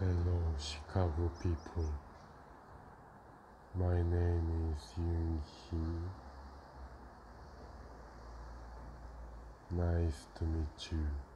Hello, Chicago people. My name is Yoon Hee. Nice to meet you.